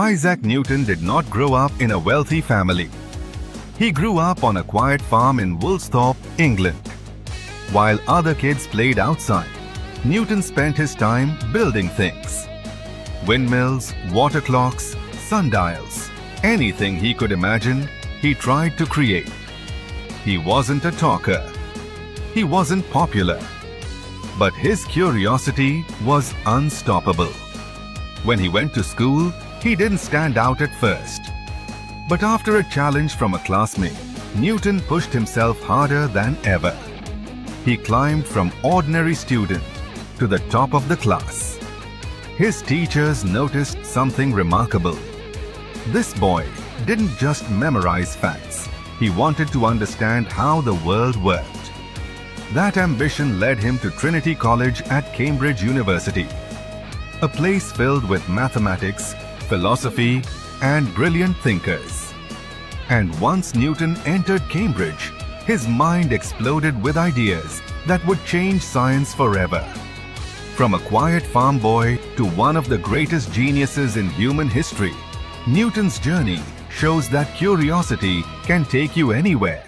Isaac Newton did not grow up in a wealthy family. He grew up on a quiet farm in Woolsthorpe, England. While other kids played outside, Newton spent his time building things. Windmills, water clocks, sundials, anything he could imagine, he tried to create. He wasn't a talker. He wasn't popular. But his curiosity was unstoppable. When he went to school, he didn't stand out at first. But after a challenge from a classmate, Newton pushed himself harder than ever. He climbed from ordinary student to the top of the class. His teachers noticed something remarkable. This boy didn't just memorize facts. He wanted to understand how the world worked. That ambition led him to Trinity College at Cambridge University, a place filled with mathematics, philosophy, and brilliant thinkers. And once Newton entered Cambridge, his mind exploded with ideas that would change science forever. From a quiet farm boy to one of the greatest geniuses in human history, Newton's journey shows that curiosity can take you anywhere.